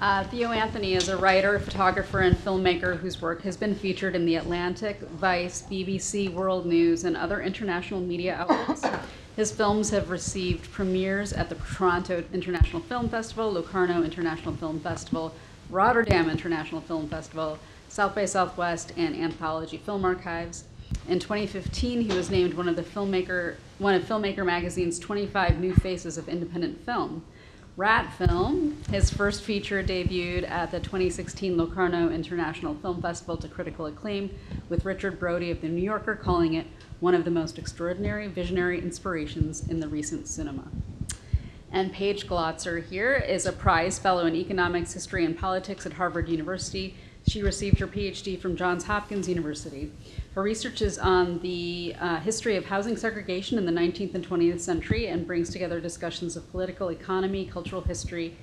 Uh, Theo Anthony is a writer, photographer, and filmmaker whose work has been featured in The Atlantic, Vice, BBC, World News, and other international media outlets. His films have received premieres at the Toronto International Film Festival, Locarno International Film Festival, Rotterdam International Film Festival, South by Southwest, and Anthology Film Archives. In 2015, he was named one of the filmmaker one of Filmmaker Magazine's 25 New Faces of Independent Film. Rat Film, his first feature debuted at the 2016 Locarno International Film Festival to critical acclaim, with Richard Brody of The New Yorker calling it one of the most extraordinary visionary inspirations in the recent cinema. And Paige Glotzer here is a prize fellow in economics, history, and politics at Harvard University. She received her PhD from Johns Hopkins University. Her research is on the uh, history of housing segregation in the 19th and 20th century and brings together discussions of political economy, cultural history,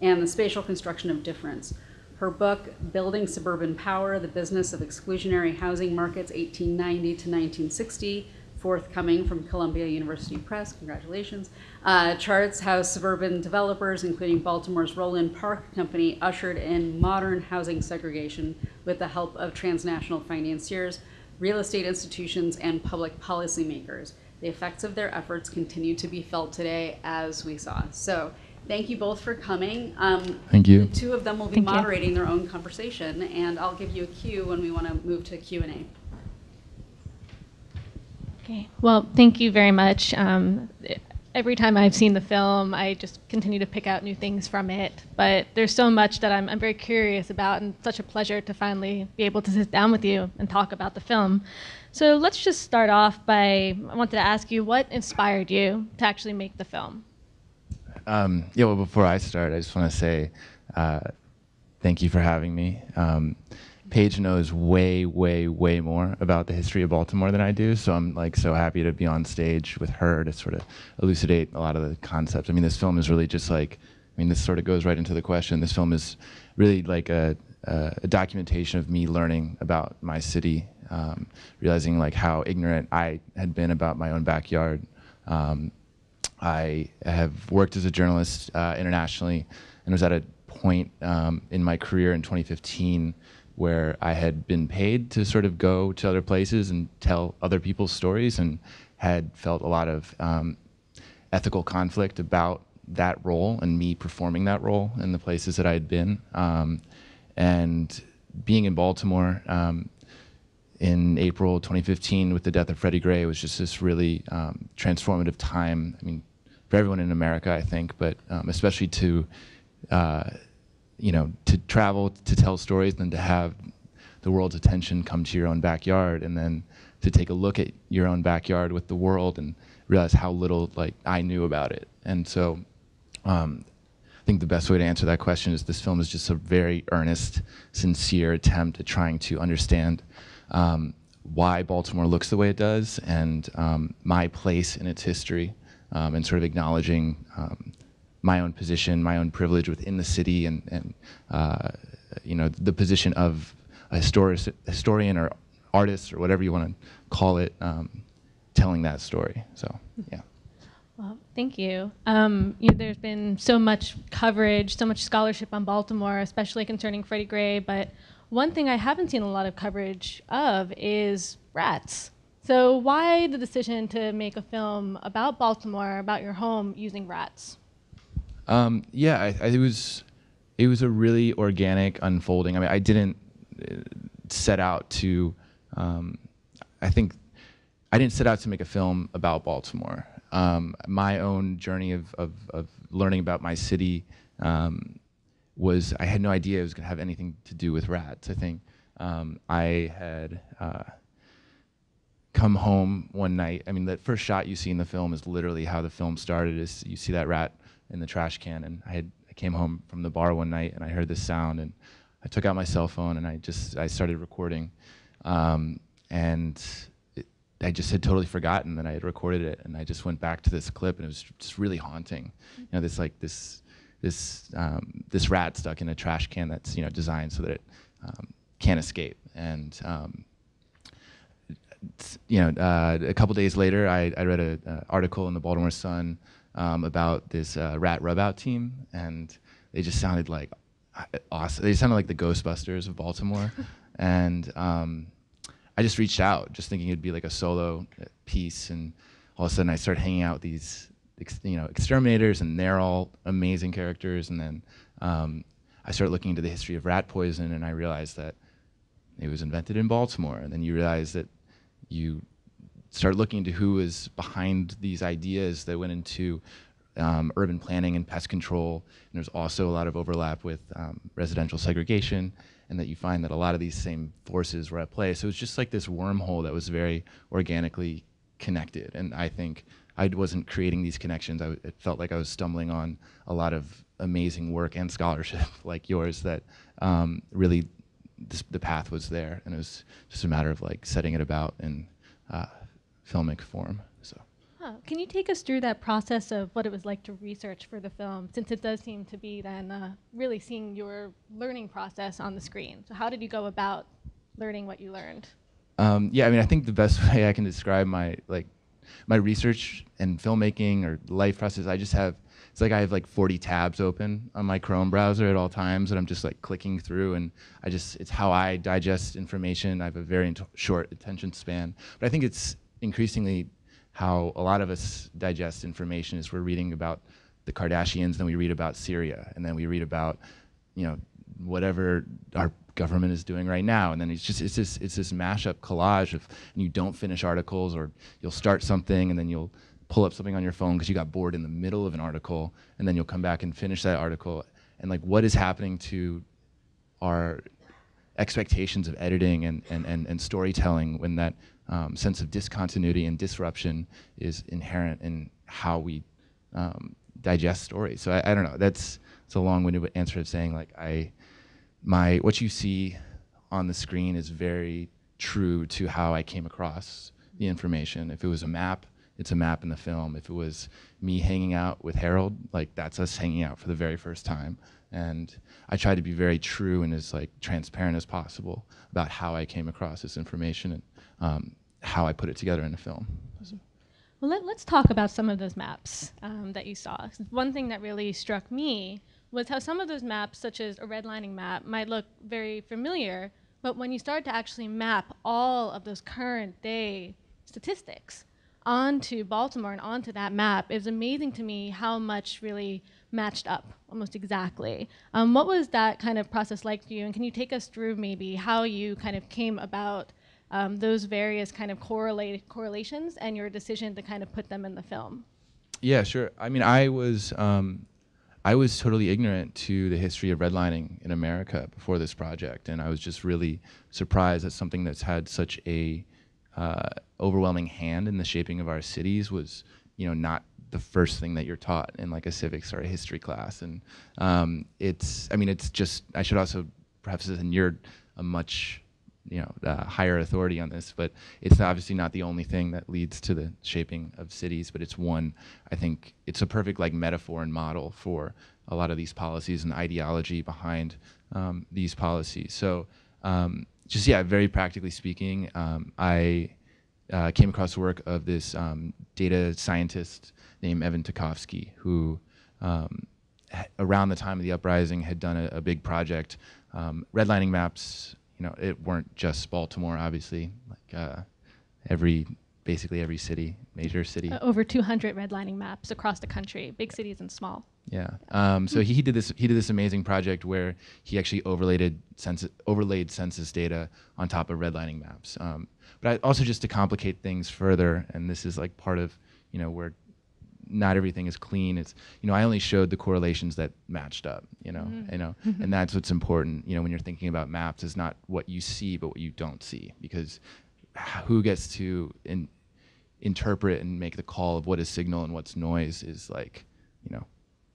and the spatial construction of difference. Her book, Building Suburban Power The Business of Exclusionary Housing Markets 1890 to 1960, forthcoming from Columbia University Press, congratulations, uh, charts how suburban developers, including Baltimore's Roland Park Company, ushered in modern housing segregation with the help of transnational financiers real estate institutions, and public policymakers. The effects of their efforts continue to be felt today, as we saw. So, thank you both for coming. Um, Thank you. The two of them will be Thank you. moderating their own conversation, and I'll give you a cue when we want to move to Q and A. Okay. Well, thank you very much. Um, every time I've seen the film, I just continue to pick out new things from it. But there's so much that I'm, I'm very curious about, and such a pleasure to finally be able to sit down with you and talk about the film. So let's just start off by I wanted to ask you what inspired you to actually make the film. Um, yeah, well, before I start, I just want to say uh, thank you for having me. Um, Paige knows way, way, way more about the history of Baltimore than I do, so I'm like so happy to be on stage with her to sort of elucidate a lot of the concepts. I mean, this film is really just like, I mean, this sort of goes right into the question. This film is really like a, a, a documentation of me learning about my city, um, realizing like how ignorant I had been about my own backyard. Um, I have worked as a journalist uh, internationally and was at a point um, in my career in 2015 where I had been paid to sort of go to other places and tell other people's stories and had felt a lot of um, ethical conflict about that role and me performing that role in the places that I had been. Um, and being in Baltimore um, in April 2015 with the death of Freddie Gray was just this really um, transformative time. I mean, for everyone in America, I think, but um, especially to uh, you know, to travel to tell stories and to have the world's attention come to your own backyard and then to take a look at your own backyard with the world and realize how little like I knew about it. And so um, I think the best way to answer that question is this film is just a very earnest, sincere attempt at trying to understand um, why Baltimore looks the way it does and um, my place in its history um, and sort of acknowledging um, my own position, my own privilege within the city, and, and uh, you know the position of a historic, historian or artist or whatever you want to call it, um, telling that story. So yeah. Well, thank you. Um, you. There's been so much coverage, so much scholarship on Baltimore, especially concerning Freddie Gray. But one thing I haven't seen a lot of coverage of is rats. So why the decision to make a film about Baltimore, about your home, using rats? Um, yeah, I, I, it was it was a really organic unfolding. I mean, I didn't uh, set out to. Um, I think I didn't set out to make a film about Baltimore. Um, my own journey of, of, of, learning about my city um, was I had no idea it was going to have anything to do with rats. I think um, I had. Uh, come home one night. I mean, the first shot you see in the film is literally how the film started. Is you see that rat in the trash can. And I had I came home from the bar one night and I heard this sound and I took out my cell phone and I just I started recording, um, and it, I just had totally forgotten that I had recorded it and I just went back to this clip and it was just really haunting. You know, this like this this um, this rat stuck in a trash can that's you know designed so that it um, can't escape and um, you know, uh, a couple days later, I, I read an article in the Baltimore Sun um, about this uh, rat Rubout team, and they just sounded like awesome. They sounded like the Ghostbusters of Baltimore, and um, I just reached out, just thinking it'd be like a solo piece, and all of a sudden I started hanging out with these, ex- you know, exterminators, and they're all amazing characters. And then um, I started looking into the history of rat poison, and I realized that it was invented in Baltimore. And then you realize that you start looking into who is behind these ideas that went into um, urban planning and pest control. And there's also a lot of overlap with um, residential segregation, and that you find that a lot of these same forces were at play. So it's just like this wormhole that was very organically connected. And I think I wasn't creating these connections. I, it felt like I was stumbling on a lot of amazing work and scholarship like yours that um, really this, the path was there, and it was just a matter of like setting it about and uh, filmic form. So. Huh. Can you take us through that process of what it was like to research for the film, since it does seem to be then uh, really seeing your learning process on the screen? So how did you go about learning what you learned? Um, yeah, I mean, I think the best way I can describe my like my research and filmmaking or life process, I just have it's like I have like 40 tabs open on my Chrome browser at all times, and I'm just like clicking through, and I just it's how I digest information. I have a very short attention span, but I think it's increasingly how a lot of us digest information is we're reading about the Kardashians, then we read about Syria, and then we read about you know whatever our government is doing right now. And then it's just it's this it's this mashup collage of and you don't finish articles or you'll start something and then you'll pull up something on your phone because you got bored in the middle of an article and then you'll come back and finish that article. And like what is happening to our expectations of editing and, and, and, and storytelling when that um, sense of discontinuity and disruption is inherent in how we um, digest stories. So I, I don't know. That's it's a long-winded answer of saying like I my what you see on the screen is very true to how I came across the information. If it was a map, it's a map in the film. If it was me hanging out with Harold, like that's us hanging out for the very first time. And I try to be very true and as like transparent as possible about how I came across this information and um, how I put it together in a film. Well, let, us talk about some of those maps um, that you saw. One thing that really struck me was how some of those maps, such as a redlining map, might look very familiar, but when you start to actually map all of those current day statistics onto Baltimore and onto that map, it was amazing to me how much really matched up almost exactly. Um, what was that kind of process like for you? And can you take us through maybe how you kind of came about um, those various kind of correlated correlations and your decision to kind of put them in the film? Yeah, sure. I mean, I was um, I was totally ignorant to the history of redlining in America before this project, and I was just really surprised that something that's had such a uh, overwhelming hand in the shaping of our cities was, you know, not the first thing that you're taught in like a civics or a history class. And um, it's, I mean, it's just. I should also perhaps, and you're a much you know uh, higher authority on this, but it's obviously not the only thing that leads to the shaping of cities. But it's one. I think it's a perfect like metaphor and model for a lot of these policies and ideology behind um, these policies. So um, just yeah, very practically speaking, um, I uh, came across the work of this um, data scientist named Evan Tachovsky, who um, around the time of the uprising had done a, a big project um, redlining maps you know, it weren't just Baltimore, obviously. Like uh, every, basically every city, major city. Uh, over 200 redlining maps across the country, big cities and small. Yeah. Um, so he, he did this. He did this amazing project where he actually overlaid census, overlaid census data on top of redlining maps. Um, but I, also just to complicate things further, and this is like part of you know where not everything is clean. It's you know I only showed the correlations that matched up. You know, mm-hmm. you know, mm-hmm. and that's what's important. You know, when you're thinking about maps, is not what you see, but what you don't see, because who gets to in, interpret and make the call of what is signal and what's noise is like you know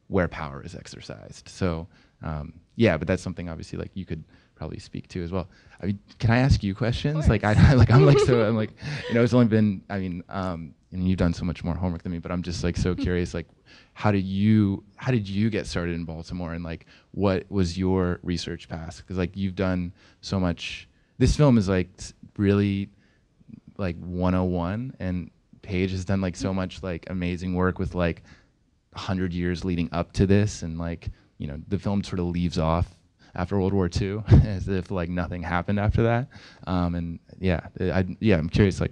where power is exercised. So um, yeah, but that's something obviously like you could probably speak to as well. I mean, can I ask you questions? Like I like I'm like so I'm like you know it's only been I mean um, and you've done so much more homework than me, but I'm just like so curious like how did you how did you get started in Baltimore and like what was your research path? Because like you've done so much. This film is like really like 101 and Paige has done like so much like amazing work with like 100 years leading up to this and like you know the film sort of leaves off after World War II, as if like nothing happened after that. Um, and yeah, I, yeah, I'm curious like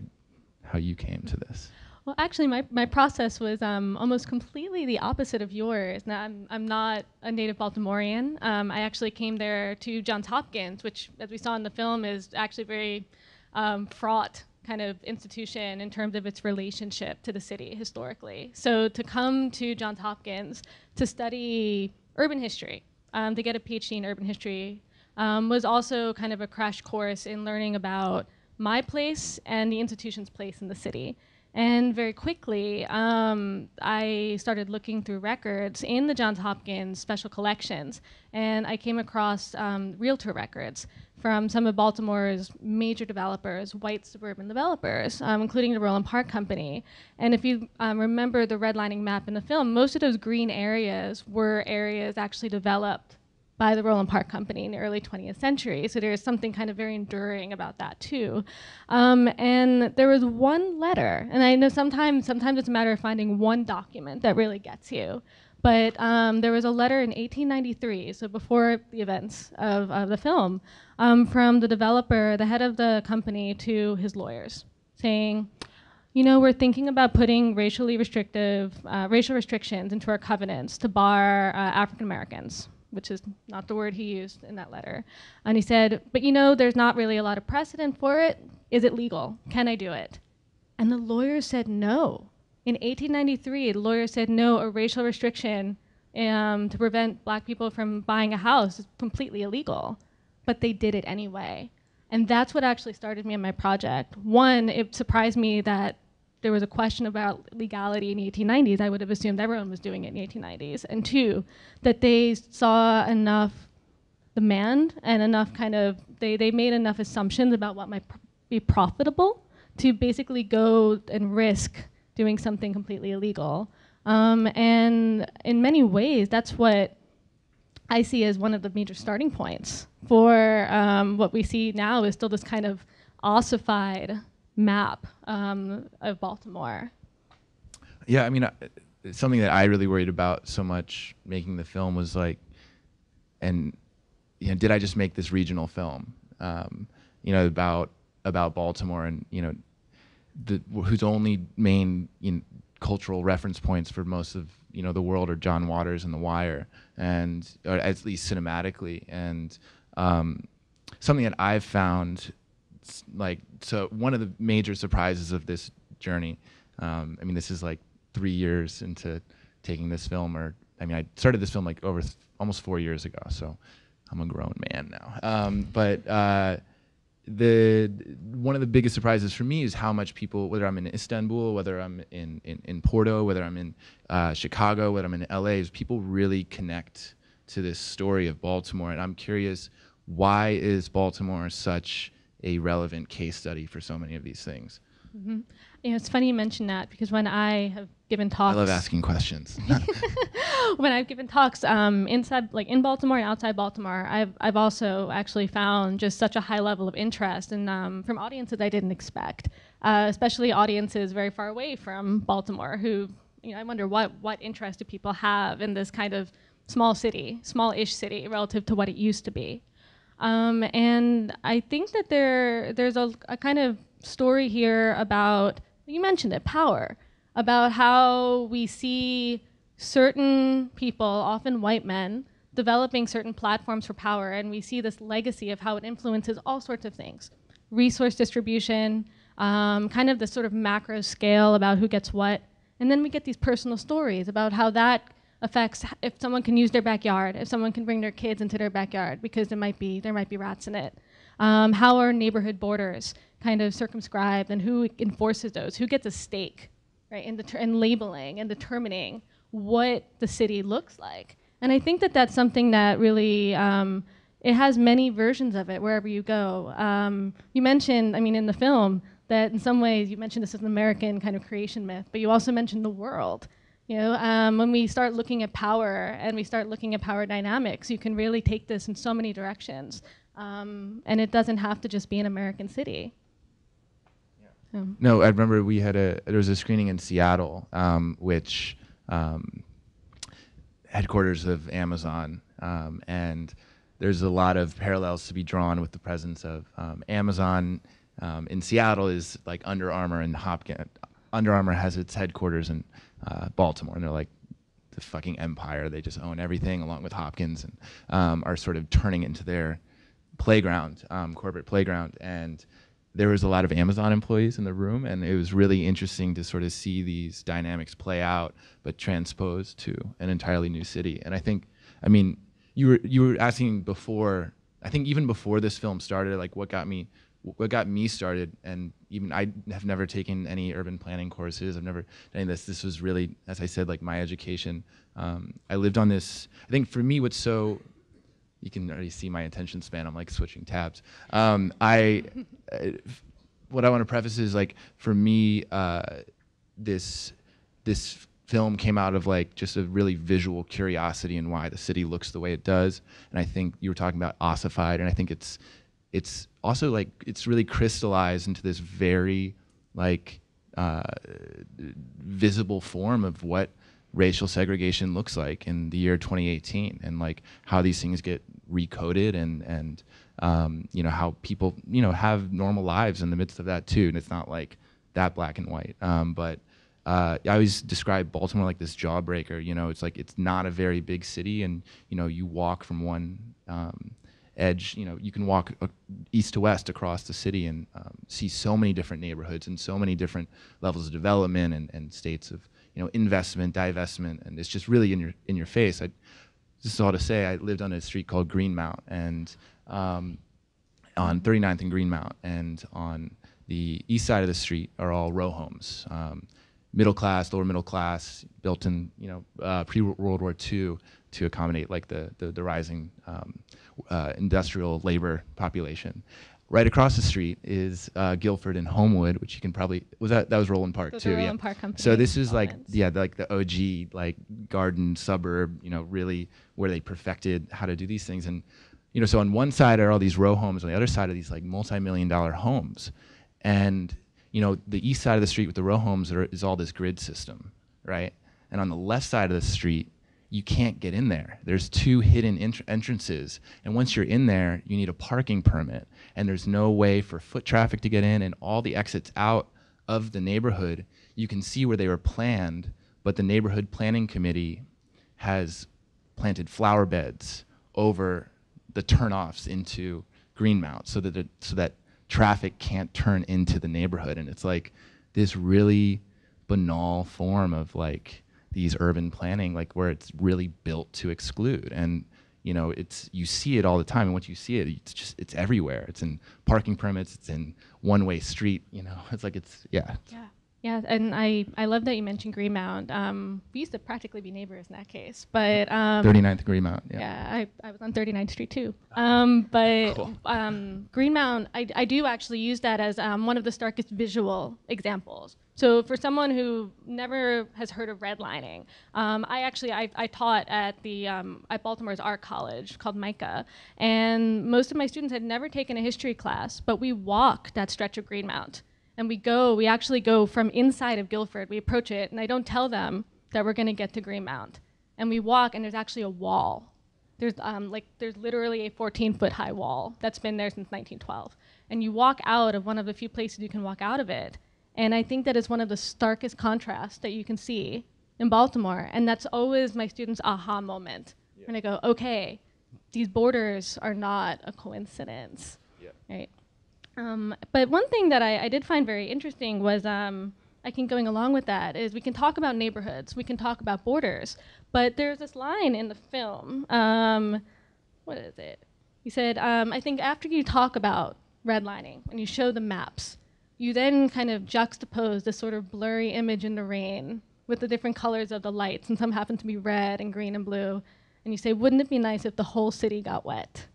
how you came to this. Well, actually, my, my process was um, almost completely the opposite of yours. Now, I'm, I'm not a native Baltimorean. Um, I actually came there to Johns Hopkins, which, as we saw in the film, is actually very um, fraught kind of institution in terms of its relationship to the city historically. So to come to Johns Hopkins to study urban history, um, to get a PhD in urban history, um, was also kind of a crash course in learning about my place and the institution's place in the city. And very quickly, um, I started looking through records in the Johns Hopkins special collections, and I came across um, realtor records from some of Baltimore's major developers, white suburban developers, um, including the Roland Park Company. And if you um, remember the redlining map in the film, most of those green areas were areas actually developed by the Roland Park Company in the early 20th century. So there is something kind of very enduring about that too. Um, and there was one letter, and I know sometimes sometimes it's a matter of finding one document that really gets you. But um, there was a letter in 1893, so before the events of, of the film, um, from the developer, the head of the company, to his lawyers, saying, you know, we're thinking about putting racially restrictive, uh, racial restrictions into our covenants to bar uh, African Americans which is not the word he used in that letter. And he said, But you know, there's not really a lot of precedent for it. Is it legal? Can I do it? And the lawyer said no. In 1893, the lawyer said no, a racial restriction um, to prevent black people from buying a house is completely illegal. But they did it anyway. And that's what actually started me on my project. One, it surprised me that there was a question about legality in the 1890s, I would have assumed everyone was doing it in the 1890s. And two, that they saw enough demand and enough kind of, they, they made enough assumptions about what might pr- be profitable to basically go and risk doing something completely illegal. Um, and in many ways, that's what I see as one of the major starting points for um, what we see now is still this kind of ossified map um, of Baltimore. Yeah, I mean, uh, something that I really worried about so much making the film was like, and you know, did I just make this regional film? Um, you know, about about Baltimore and you know, the whose only main you know, cultural reference points for most of you know the world are John Waters and The Wire, and at least cinematically, and um, something that I've found like so one of the major surprises of this journey um, i mean this is like three years into taking this film or i mean i started this film like over th- almost four years ago so i'm a grown man now. Um, but uh, the one of the biggest surprises for me is how much people whether i'm in istanbul whether i'm in, in, in porto whether i'm in uh, chicago whether i'm in la is people really connect to this story of baltimore. And i'm curious why is baltimore such a relevant case study for so many of these things. Mm-hmm. You know, it's funny you mention that because when I have given talks, I love asking questions. when I've given talks um, inside, like in Baltimore and outside Baltimore, I've I've also actually found just such a high level of interest and um, from audiences I didn't expect, uh, especially audiences very far away from Baltimore who, you know, I wonder what what interest do people have in this kind of small city, small-ish city relative to what it used to be. Um, and I think that there there's a, a, kind of story here about you mentioned it, power, about how we see certain people, often white men, developing certain platforms for power, and we see this legacy of how it influences all sorts of things, resource distribution, um, kind of the sort of macro scale about who gets what, and then we get these personal stories about how that affects if someone can use their backyard, if someone can bring their kids into their backyard because there might be there might be rats in it. Um, how are neighborhood borders kind of circumscribed, and who enforces those? Who gets a stake, right? In, in labeling and determining what the city looks like. And I think that that's something that really um, it has many versions of it wherever you go. Um, you mentioned, I mean, in the film that in some ways you mentioned this is an American kind of creation myth, but you also mentioned the world you know, um, when we start looking at power and we start looking at power dynamics, you can really take this in so many directions. Um, and it doesn't have to just be an American city. Yeah. No, I remember we had a there was a screening in Seattle, um, which um, headquarters of Amazon, um, and there's a lot of parallels to be drawn with the presence of um, Amazon um, in Seattle is like Under Armour and Hopkins. Under Armour has its headquarters in uh, Baltimore, and they're like the fucking empire. They just own everything, along with Hopkins, and um, are sort of turning it into their playground, um, corporate playground. And there was a lot of Amazon employees in the room, and it was really interesting to sort of see these dynamics play out, but transposed to an entirely new city. And I think, I mean, you were you were asking before. I think even before this film started, like what got me what got me started, and even I have never taken any urban planning courses. I've never done this. This was really, as I said, like my education. Um, I lived on this. I think for me, what's so you can already see my attention span. I'm like switching tabs. Um, I, uh, what I want to preface is like for me, uh, this this film came out of like just a really visual curiosity and why the city looks the way it does. And I think you were talking about ossified, and I think it's it's also like it's really crystallized into this very like uh, visible form of what racial segregation looks like in the year 2018 and like how these things get recoded and and um, you know how people you know have normal lives in the midst of that too. And it's not like that black and white. Um, but uh, I always describe Baltimore like this jawbreaker you know? It's like it's not a very big city and you know you walk from one um, edge you know you can walk uh, east to west across the city and um, see so many different neighborhoods and so many different levels of development and, and states of you know, investment, divestment, and it's just really in your in your face. I, this is all to say, I lived on a street called Greenmount, and um, on 39th and Greenmount, and on the east side of the street are all row homes, um, middle class, lower middle class, built in you know uh, pre World War II to accommodate like the the, the rising um, uh, industrial labor population. Right across the street is uh, Guilford and Homewood, which you can probably was that that was Roland Park Those too. are yeah. Roland Park Company so this is like yeah, like the OG like garden suburb, you know, really where they perfected how to do these things. And you know, so on one side are all these row homes, on the other side are these like multi-million dollar homes, and you know, the east side of the street with the row homes are, is all this grid system, right? And on the left side of the street you can't get in there. There's two hidden entr- entrances, and once you're in there, you need a parking permit, and there's no way for foot traffic to get in, and all the exits out of the neighborhood, you can see where they were planned, but the neighborhood planning committee has planted flower beds over the turnoffs into Greenmount, so that it, so that traffic can't turn into the neighborhood, and it's like this really banal form of like these urban planning like where it's really built to exclude and you know it's you see it all the time and once you see it it's just it's everywhere it's in parking permits it's in one way street you know it's like it's yeah Yeah. Yeah, and I, I love that you mentioned Greenmount. Um, we used to practically be neighbors in that case, but um, 39th Greenmount yeah, Yeah, I, I was on 39th Street too. Um, but Cool. um, Greenmount, I, I do actually use that as um, one of the starkest visual examples. So for someone who never has heard of redlining, um, I actually I, I taught at the um, at Baltimore's art college called MICA, and most of my students had never taken a history class, but we walk that stretch of Greenmount, and we go we actually go from inside of Guilford. We approach it, and I don't tell them that we're going to get to Greenmount, and we walk, and there's actually a wall there's um, like there's literally a 14 foot high wall that's been there since 1912 and you walk out of one of the few places you can walk out of it and i think that is one of the starkest contrasts that you can see in baltimore and that's always my students aha moment when i go okay these borders are not a coincidence Yeah. right um, but one thing that I, I did find very interesting was um, I think going along with that is we can talk about neighborhoods, we can talk about borders, but there's this line in the film. Um, what is it? He said, um, I think after you talk about redlining and you show the maps, you then kind of juxtapose this sort of blurry image in the rain with the different colors of the lights, and some happen to be red and green and blue. And you say, wouldn't it be nice if the whole city got wet?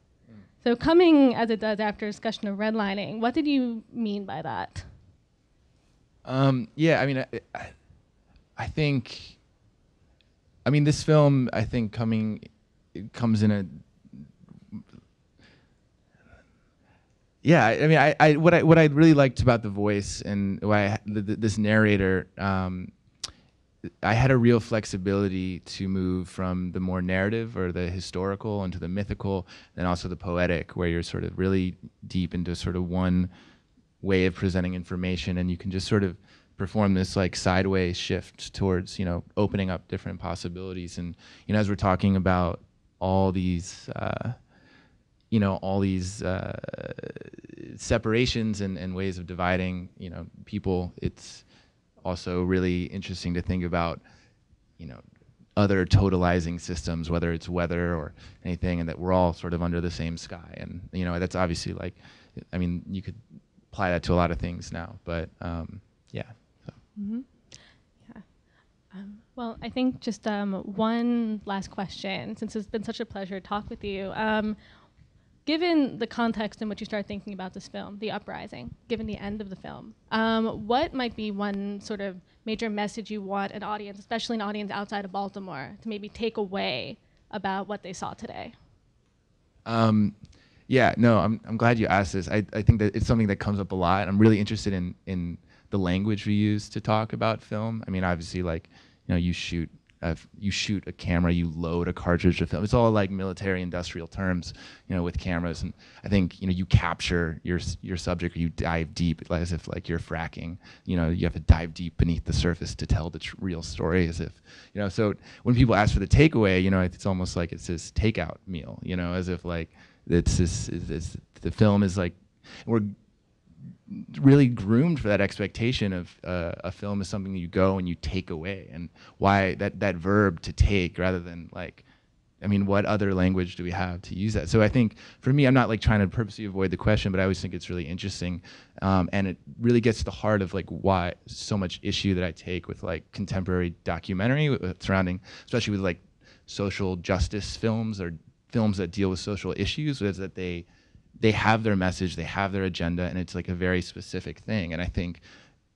So coming as it does after discussion of redlining, what did you mean by that? Um, yeah, I mean, I, I, I think, I mean, this film, I think, coming, it comes in a. Yeah, I, mean, I, I, what I, what I really liked about the voice and why I, the, the, this narrator, um, I had a real flexibility to move from the more narrative or the historical into the mythical, and also the poetic, where you're sort of really deep into sort of one way of presenting information, and you can just sort of perform this like sideways shift towards you know opening up different possibilities. And you know, as we're talking about all these. Uh, you know all these uh, separations and, and ways of dividing you know people it's also really interesting to think about you know other totalizing systems whether it's weather or anything and that we're all sort of under the same sky and you know that's obviously like i mean you could apply that to a lot of things now but um, yeah so. Mm-hmm. Yeah. Um, well, I think just um, one last question, since it's been such a pleasure to talk with you. Given the context in which you start thinking about this film, the uprising, given the end of the film, um, what might be one sort of major message you want an audience, especially an audience outside of Baltimore, to maybe take away about what they saw today? Um, yeah, no, I'm, I'm glad you asked this. I, I think that it's something that comes up a lot. I'm really interested in, in the language we use to talk about film. I mean, obviously, like, you know, you shoot you shoot a camera, you load a cartridge of film. It's all like military industrial terms, you know, with cameras. And I think you know you capture your your subject, or you dive deep, as if like you're fracking. You know, you have to dive deep beneath the surface to tell the real story, as if you know. So when people ask for the takeaway, you know, it's almost like it's this takeout meal. You know, as if like it's this, it's, the film is like we're really groomed for that expectation of uh, a film is something you go and you take away and why that that verb to take rather than like I mean, what other language do we have to use that? So I think for me, I'm not like trying to purposely avoid the question, but I always think it's really interesting, um, and it really gets to the heart of like why so much issue that I take with like contemporary documentary uh, surrounding, especially with like social justice films or films that deal with social issues, is that they they have their message, they have their agenda, and it's like a very specific thing. And I think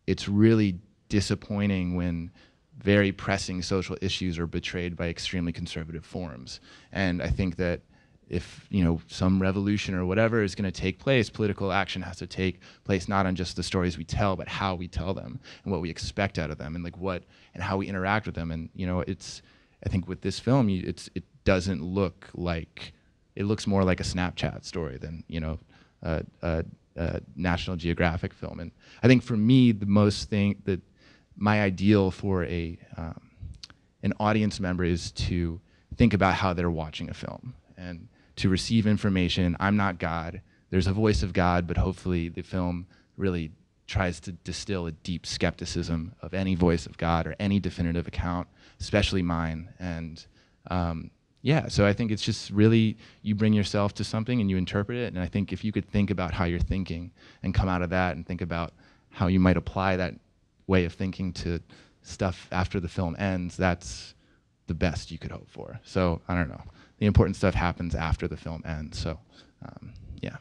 it's really disappointing when very pressing social issues are betrayed by extremely conservative forums. And I think that if you know some revolution or whatever is going to take place, political action has to take place not on just the stories we tell, but how we tell them and what we expect out of them, and like what and how we interact with them. And you know, it's I think with this film, it's it doesn't look like it looks more like a Snapchat story than you know a, a, a, National Geographic film. And I think for me, the most thing that my ideal for a um, an audience member is to think about how they're watching a film and to receive information. I'm not God. There's a voice of God, but hopefully the film really tries to distill a deep skepticism of any voice of God or any definitive account, especially mine. And um, yeah, so I think it's just really you bring yourself to something and you interpret it. And I think if you could think about how you're thinking and come out of that and think about how you might apply that way of thinking to stuff after the film ends, that's the best you could hope for. So I don't know. The important stuff happens after the film ends. So um, yeah.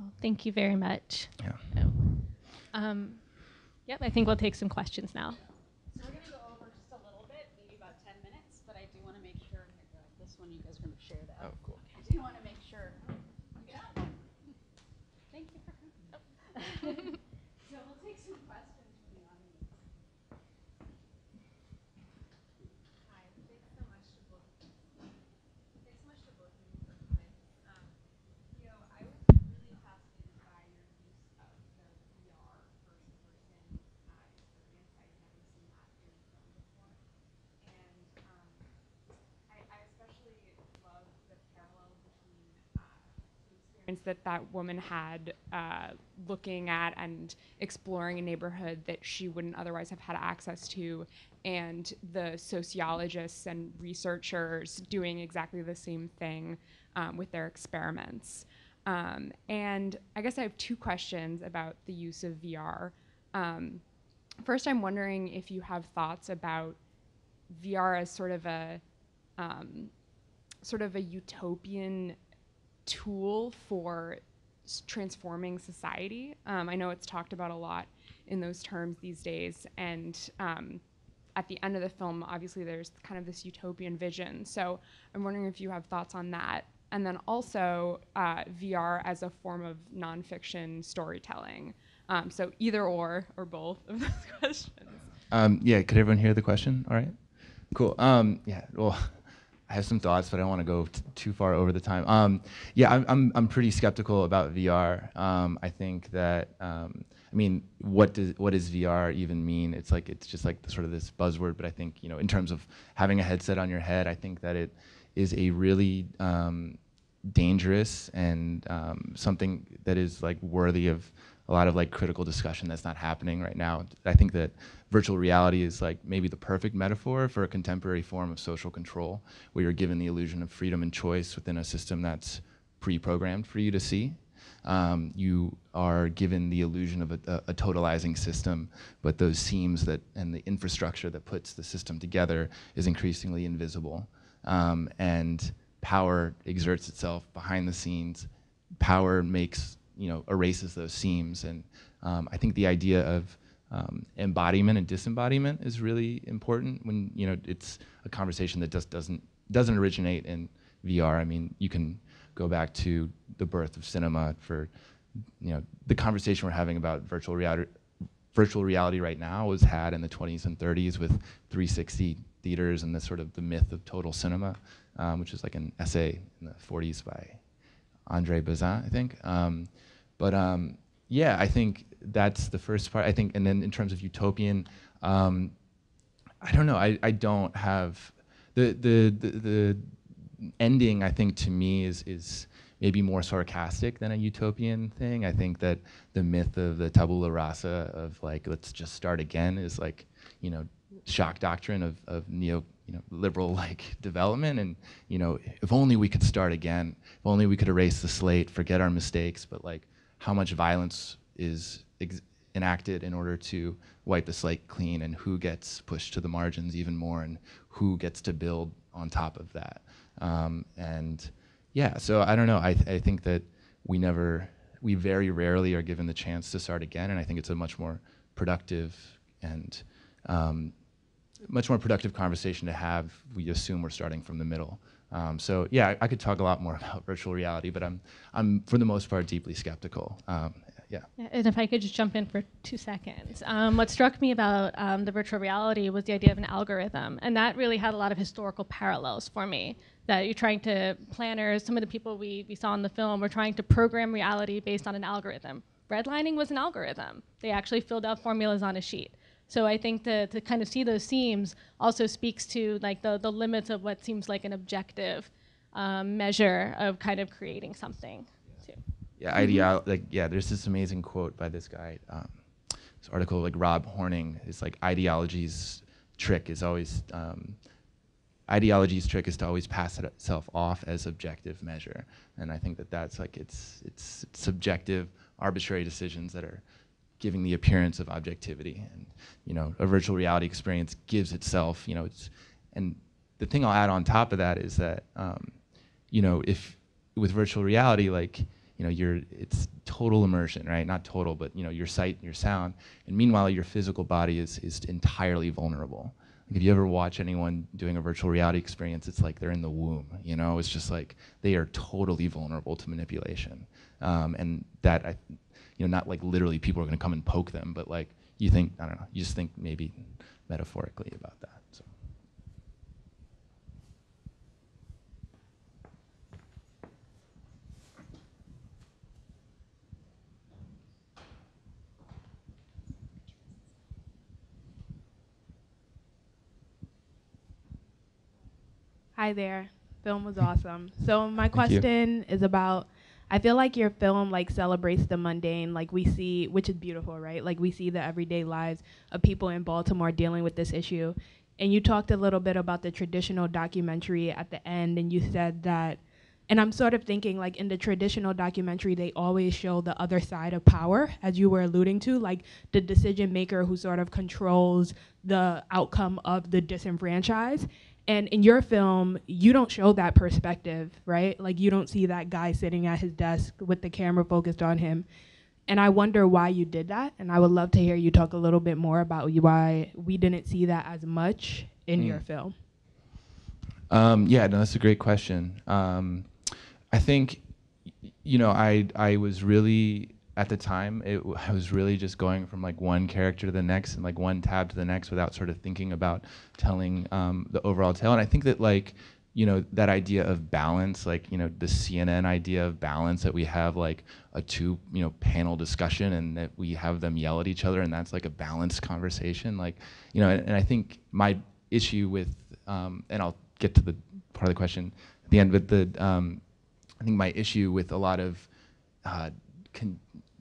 Well, thank you very much. Yeah. Um, yep, I think we'll take some questions now. That that woman had uh, looking at and exploring a neighborhood that she wouldn't otherwise have had access to, and the sociologists and researchers doing exactly the same thing um, with their experiments. Um, and I guess I have two questions about the use of VR. Um, first, I'm wondering if you have thoughts about VR as sort of a um, sort of a utopian tool for transforming society. Um, I know it's talked about a lot in those terms these days, and um, at the end of the film, obviously there's kind of this utopian vision. So I'm wondering if you have thoughts on that, and then also uh, VR as a form of nonfiction storytelling. Um, so either or or both of those questions. Um, yeah, could everyone hear the question? All right, cool. Um, yeah, well, I have some thoughts, but I don't want to go too far over the time. Um, yeah, I'm, I'm, I'm pretty skeptical about VR. Um, I think that, um, I mean, what does what does VR even mean? It's like it's just like the, sort of this buzzword, but I think you know, in terms of having a headset on your head, I think that it is a really um, dangerous and um, something that is like worthy of a lot of like critical discussion that's not happening right now. I think that virtual reality is like maybe the perfect metaphor for a contemporary form of social control, where you're given the illusion of freedom and choice within a system that's pre-programmed for you to see. Um, you are given the illusion of a, a, a, totalizing system, but those seams that and the infrastructure that puts the system together is increasingly invisible. Um, and power exerts itself behind the scenes. Power makes you know erases those seams. And um, I think the idea of um, embodiment and disembodiment is really important when you know it's a conversation that just doesn't doesn't originate in VR. I mean, you can go back to the birth of cinema for you know the conversation we're having about virtual reality. Virtual reality right now was had in the 20s and 30s with 360 theaters and the sort of the myth of total cinema, um, which is like an essay in the 40s by Andre Bazin, I think. Um, but um, yeah, I think that's the first part. I think, and then in terms of utopian, um, I don't know. I, I don't have the, the the the ending. I think to me is is maybe more sarcastic than a utopian thing. I think that the myth of the tabula rasa of like let's just start again is like you know shock doctrine of of neo you know liberal like development and you know if only we could start again if only we could erase the slate forget our mistakes but like how much violence is enacted in order to wipe the slate clean and who gets pushed to the margins even more and who gets to build on top of that. Um, and yeah, so I don't know. I, th- I think that we never, we very rarely are given the chance to start again. And I think it's a much more productive and um, much more productive conversation to have. We assume we're starting from the middle. Um, so yeah, I, I, could talk a lot more about virtual reality, but I'm, I'm for the most part deeply skeptical. Um, yeah. And if I could just jump in for two seconds, um, what struck me about um, the virtual reality was the idea of an algorithm, and that really had a lot of historical parallels for me. That you're trying to planners, some of the people we, we saw in the film were trying to program reality based on an algorithm. Redlining was an algorithm. They actually filled out formulas on a sheet. So I think to, to kind of see those themes also speaks to like the, the limits of what seems like an objective um, measure of kind of creating something. Too. Yeah, ideal. Like yeah, there's this amazing quote by this guy. Um, this article like Rob Horning is like ideology's trick is always um, ideology's trick is to always pass itself off as objective measure, and I think that that's like it's it's subjective, arbitrary decisions that are giving the appearance of objectivity. And you know, a virtual reality experience gives itself, you know, it's and the thing I'll add on top of that is that um, you know, if with virtual reality, like you know, you're it's total immersion, right? Not total, but you know, your sight and your sound. And meanwhile, your physical body is is entirely vulnerable. Like if you ever watch anyone doing a virtual reality experience, it's like they're in the womb. You know, it's just like they are totally vulnerable to manipulation. Um, and that I, you know, not like literally people are going to come and poke them, but like you think, I don't know, you just think maybe metaphorically about that. So. Hi there. Film was awesome. So my question is about I feel like your film like celebrates the mundane, like we see, which is beautiful, right? Like we see the everyday lives of people in Baltimore dealing with this issue. And you talked a little bit about the traditional documentary at the end, and you said that, and I'm sort of thinking like in the traditional documentary, they always show the other side of power, as you were alluding to, like the decision maker who sort of controls the outcome of the disenfranchised. And in your film, you don't show that perspective, right? Like you don't see that guy sitting at his desk with the camera focused on him. And I wonder why you did that. And I would love to hear you talk a little bit more about why we didn't see that as much in mm. your film. Um, yeah, no, that's a great question. Um, I think, you know, I I was really at the time, it, I was really just going from like one character to the next and like one tab to the next without sort of thinking about telling um, the overall tale. And I think that like you know that idea of balance like you know the cnn idea of balance that we have like a two you know panel discussion and that we have them yell at each other and that's like a balanced conversation like you know and, and i think my issue with um, and i'll get to the part of the question at the end but the um, i think my issue with a lot of uh, con-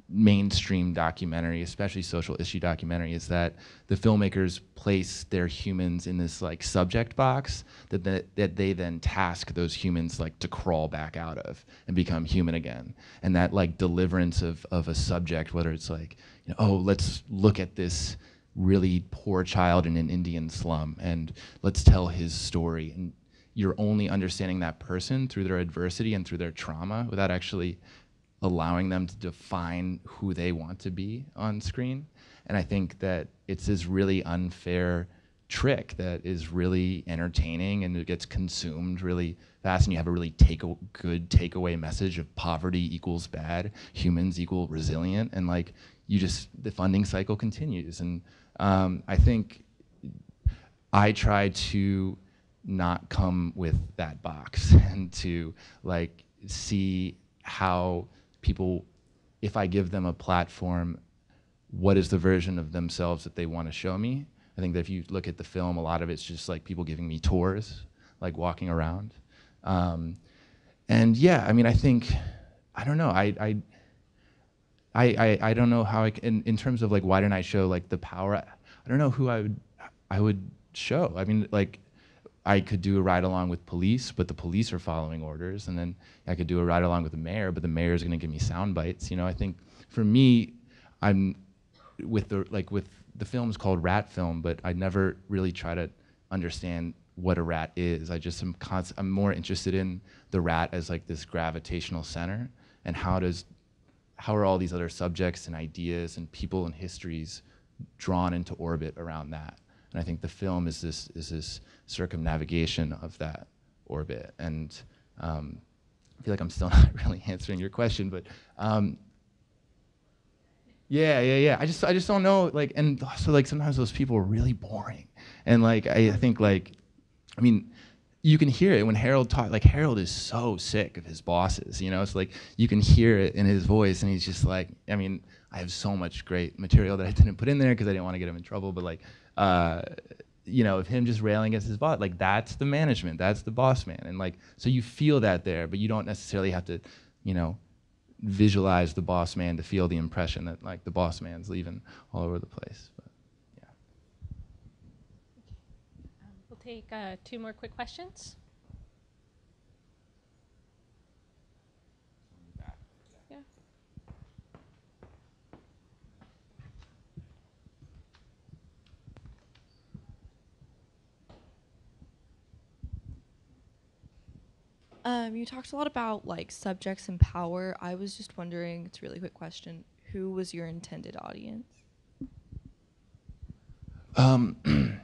mainstream documentary, especially social issue documentary, is that the filmmakers place their humans in this like subject box that that, that they then task those humans like to crawl back out of and become human again. And that like deliverance of of a subject, whether it's like, you know, oh, let's look at this really poor child in an Indian slum and let's tell his story and you're only understanding that person through their adversity and through their trauma without actually allowing them to define who they want to be on screen. And I think that it's this really unfair trick that is really entertaining and it gets consumed really fast and you have a really take a good takeaway message of poverty equals bad humans equal resilient and like you just the funding cycle continues and um, i think i try to not come with that box and to like see how people if i give them a platform what is the version of themselves that they want to show me? I think that if you look at the film a lot of it's just like people giving me tours like walking around. Um, and yeah i mean i think i don't know i i I, I, don't know how I in, in terms of like why didn't I show like the power? I, I don't know who I would I would show. I mean like I could do a ride along with police, but the police are following orders, and then I could do a ride along with the mayor, but the mayor is going to give me sound bites. You know, I think for me, I'm with the like with the film's called Rat Film, but I never really try to understand what a rat is. I just am const- I'm more interested in the rat as like this gravitational center, and how does how are all these other subjects and ideas and people and histories drawn into orbit around that? And I think the film is this is this circumnavigation of that orbit. And um, I feel like I'm still not really answering your question, but um, yeah, yeah, yeah. I just I just don't know. Like, and also like sometimes those people are really boring. And like I think like, I mean. You can hear it when Harold talk. Like Harold is so sick of his bosses, you know. It's like you can hear it in his voice, and he's just like, I mean, I have so much great material that I didn't put in there because I didn't want to get him in trouble. But like, uh, you know, of him just railing against his boss, like that's the management, that's the boss man, and like so you feel that there, but you don't necessarily have to, you know, visualize the boss man to feel the impression that like the boss man's leaving all over the place. But, yeah. Um, we'll take uh, two more quick questions. Yeah. Um, you talked a lot about like subjects and power. I was just wondering, it's a really quick question. Who was your intended audience? Um,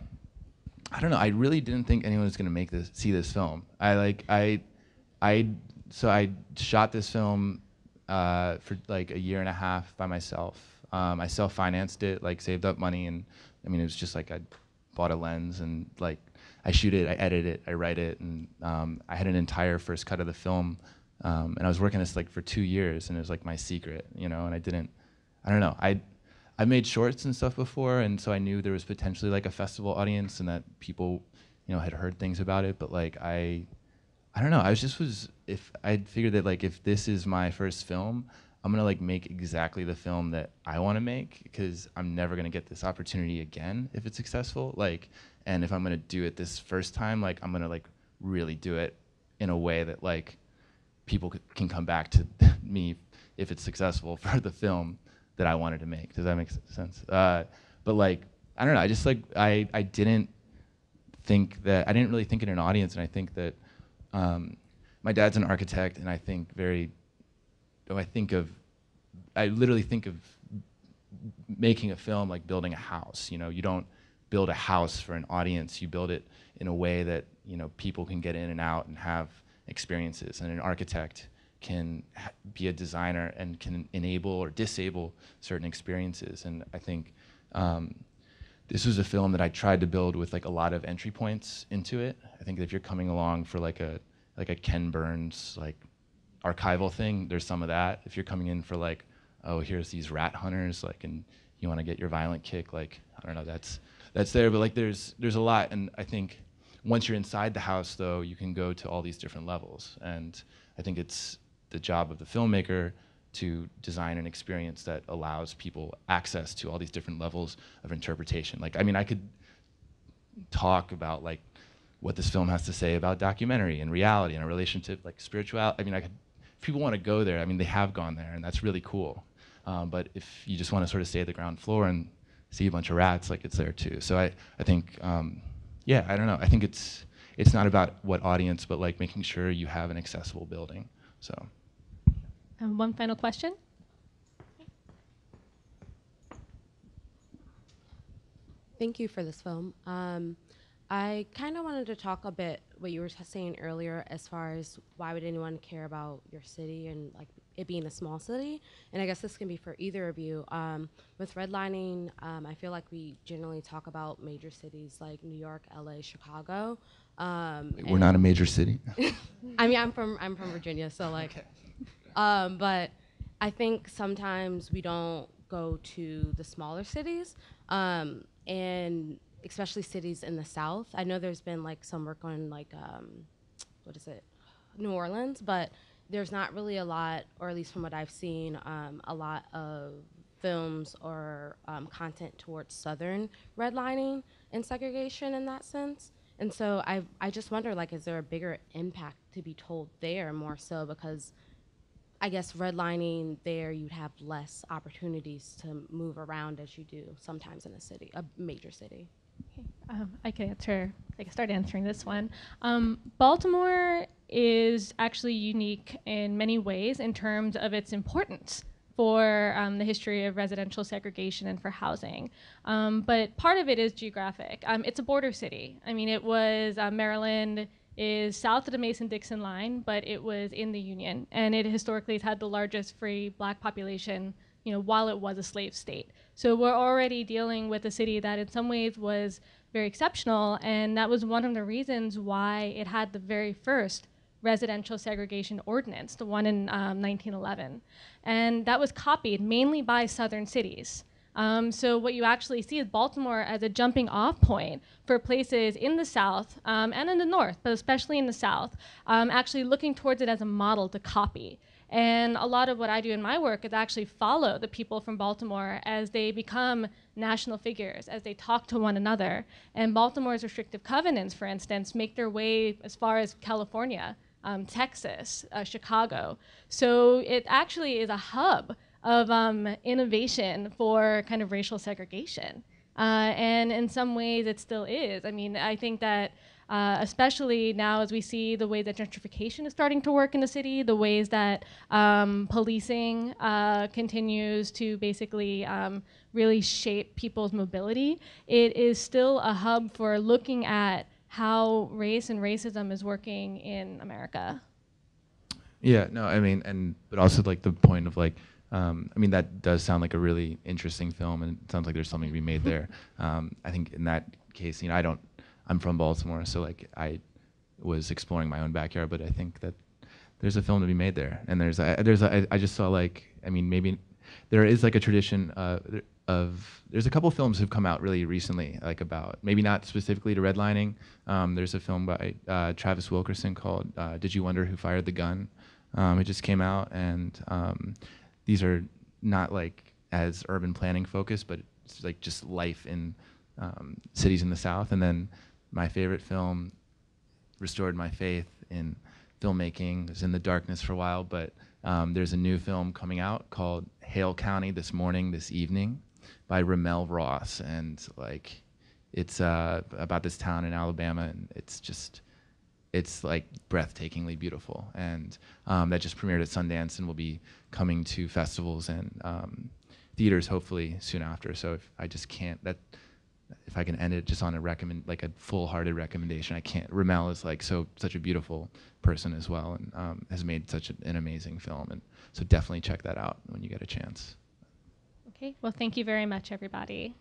I don't know. I really didn't think anyone was gonna make this, see this film. I like, I, I, so I shot this film uh, for like a year and a half by myself. Um, I self-financed it, like saved up money, and I mean, it was just like I bought a lens and like I shoot it, I edit it, I write it, and um, I had an entire first cut of the film. Um, and I was working on this like for two years, and it was like my secret, you know. And I didn't, I don't know. I I made shorts and stuff before, and so I knew there was potentially like a festival audience and that people, you know, had heard things about it. But like I, I don't know. I was just was if I figured that like if this is my first film, I'm gonna like make exactly the film that I want to make because I'm never gonna get this opportunity again if it's successful. Like, and if I'm gonna do it this first time, like I'm gonna like really do it in a way that like people can come back to me if it's successful for the film that I wanted to make. Does that make sense? Uh, but like, I don't know. I just like I I didn't think that I didn't really think in an audience, and I think that um, my dad's an architect, and I think very. Oh, I think of, I literally think of making a film like building a house. You know, you don't build a house for an audience. You build it in a way that you know people can get in and out and have experiences. And an architect can be a designer and can enable or disable certain experiences. And I think um, this was a film that I tried to build with like a lot of entry points into it. I think if you're coming along for like a like a Ken Burns like archival thing, there's some of that. If you're coming in for like, oh, here's these rat hunters, like, and you want to get your violent kick, like, I don't know, that's that's there. But like, there's there's a lot, and I think once you're inside the house, though, you can go to all these different levels, and I think it's the job of the filmmaker to design an experience that allows people access to all these different levels of interpretation. Like, I mean, I could talk about like what this film has to say about documentary and reality and a relationship like spirituality. I mean, I could, if people want to go there, I mean, they have gone there, and that's really cool. Um, but if you just want to sort of stay at the ground floor and see a bunch of rats, like it's there too. So I, I think, um, yeah, I don't know. I think it's it's not about what audience, but like making sure you have an accessible building. So. Um, one final question. Thank you for this film. Um, I kind of wanted to talk a bit what you were saying earlier as far as why would anyone care about your city and like it being a small city. And I guess this can be for either of you. Um, with redlining, um, I feel like we generally talk about major cities like New York, LA, Chicago. Um, We're not a major city. I mean, I'm from I'm from Virginia, so like, um, but I think sometimes we don't go to the smaller cities, um, and especially cities in the South. I know there's been like some work on like um, what is it, New Orleans, but there's not really a lot, or at least from what I've seen, um, a lot of films or um, content towards Southern redlining and segregation in that sense. And so I, I just wonder, like, is there a bigger impact to be told there more so because I guess redlining there you'd have less opportunities to move around as you do sometimes in a city, a major city. Um, I can answer. I can start answering this one. Um, Baltimore is actually unique in many ways in terms of its importance for um, the history of residential segregation and for housing. Um, but part of it is geographic. Um, it's a border city. I mean, it was uh, Maryland is south of the Mason-Dixon line, but it was in the Union, and it historically has had the largest free black population. You know, while it was a slave state. So we're already dealing with a city that, in some ways, was very exceptional, and that was one of the reasons why it had the very first residential segregation ordinance, the one in um, 1911. And that was copied mainly by southern cities. Um, so what you actually see is Baltimore as a jumping off point for places in the South um, and in the North, but especially in the South, um, actually looking towards it as a model to copy. And a lot of what I do in my work is actually follow the people from Baltimore as they become national figures, as they talk to one another. And Baltimore's restrictive covenants, for instance, make their way as far as California um, Texas, uh, Chicago. So it actually is a hub of um, innovation for kind of racial segregation. Uh, and in some ways, it still is. I mean, I think that. Uh, especially now as we see the way that gentrification is starting to work in the city, the ways that um, policing uh, continues to basically um, really shape people's mobility, it is still a hub for looking at how race and racism is working in America. Yeah, no, I mean, and but also like the point of like, um, I mean, that does sound like a really interesting film, and it sounds like there's something to be made there. Um, I think in that case, you know, I don't, I'm from Baltimore, so like I was exploring my own backyard, but I think that there's a film to be made there, and there's, I, there's, I, I just saw like, I mean, maybe there is like a tradition. Uh, of there's a couple films who've come out really recently, like about maybe not specifically to redlining. Um, there's a film by uh, Travis Wilkerson called uh, "Did You Wonder Who Fired the Gun?" Um, it just came out, and um, these are not like as urban planning focused, but it's like just life in um, cities in the South. And then my favorite film restored my faith in filmmaking. It was in the darkness for a while, but um, there's a new film coming out called Hale County this morning, this evening by RaMell Ross, and like it's uh, about this town in Alabama, and it's just it's like breathtakingly beautiful, and um, that just premiered at Sundance and will be coming to festivals and um, theaters hopefully soon after. So I just can't that if I can end it just on a recommend, like a full-hearted recommendation, I can't. RaMell is like so such a beautiful person as well, and um, has made such an, an amazing film, and so definitely check that out when you get a chance. Okay, well, thank you very much, everybody.